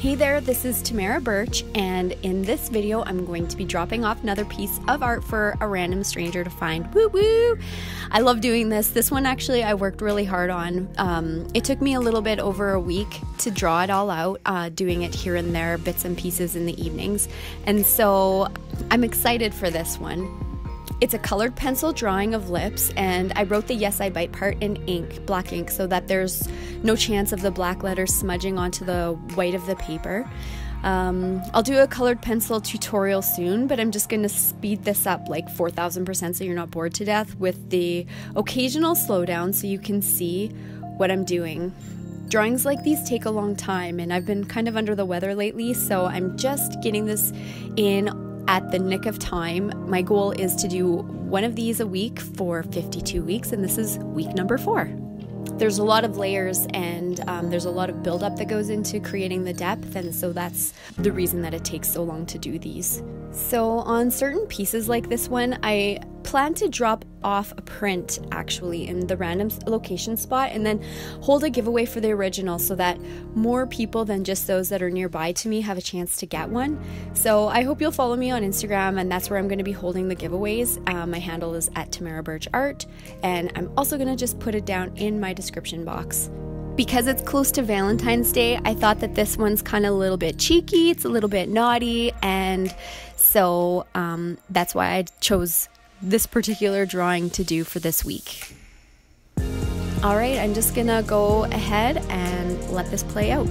Hey there, this is Tamara Burch, and in this video, I'm going to be dropping off another piece of art for a random stranger to find. Woo woo! I love doing this. This one actually I worked really hard on. Um, it took me a little bit over a week to draw it all out, uh, doing it here and there, bits and pieces in the evenings. And so I'm excited for this one. It's a colored pencil drawing of lips, and I wrote the Yes I Bite part in ink, black ink, so that there's no chance of the black letters smudging onto the white of the paper. Um, I'll do a colored pencil tutorial soon, but I'm just going to speed this up like 4,000% so you're not bored to death with the occasional slowdown so you can see what I'm doing. Drawings like these take a long time, and I've been kind of under the weather lately, so I'm just getting this in at the nick of time. My goal is to do one of these a week for 52 weeks, and this is week number four. There's a lot of layers and um, there's a lot of buildup that goes into creating the depth, and so that's the reason that it takes so long to do these. So, on certain pieces like this one, I plan to drop off a print actually in the random location spot and then hold a giveaway for the original so that more people than just those that are nearby to me have a chance to get one. So I hope you'll follow me on Instagram and that's where I'm going to be holding the giveaways. Um, my handle is at Tamara Burch Art and I'm also going to just put it down in my description box because it's close to Valentine's Day, I thought that this one's kind of a little bit cheeky, it's a little bit naughty, and so um, that's why I chose this particular drawing to do for this week. All right, I'm just gonna go ahead and let this play out.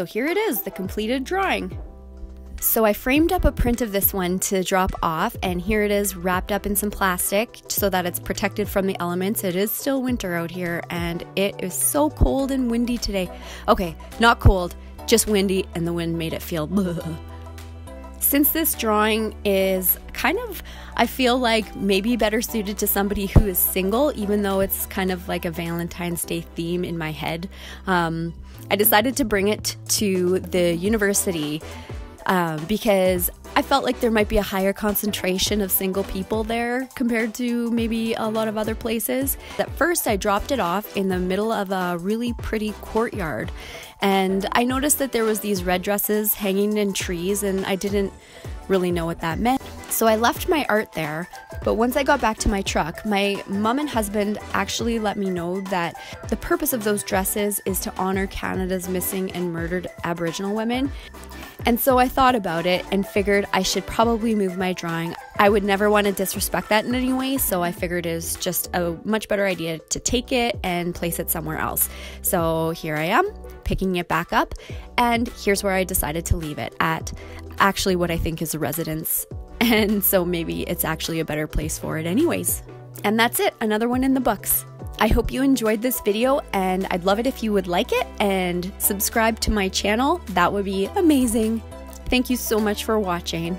So here it is, the completed drawing. So I framed up a print of this one to drop off, and here it is wrapped up in some plastic so that it's protected from the elements. It is still winter out here, and it is so cold and windy today. Okay, not cold, just windy, and the wind made it feel. Bleh. Since this drawing is kind of, I feel like maybe better suited to somebody who is single, even though it's kind of like a Valentine's Day theme in my head, um, I decided to bring it to the university um, because I felt like there might be a higher concentration of single people there compared to maybe a lot of other places. At first, I dropped it off in the middle of a really pretty courtyard, and I noticed that there was these red dresses hanging in trees, and I didn't really know what that meant. So I left my art there, but once I got back to my truck, my mom and husband actually let me know that the purpose of those dresses is to honor Canada's missing and murdered Aboriginal women. And so I thought about it and figured I should probably move my drawing. I would never want to disrespect that in any way, so I figured it was just a much better idea to take it and place it somewhere else. So here I am, picking it back up, and here's where I decided to leave it at actually what I think is a residence. And so maybe it's actually a better place for it, anyways. And that's it, another one in the books. I hope you enjoyed this video and I'd love it if you would like it and subscribe to my channel. That would be amazing. Thank you so much for watching.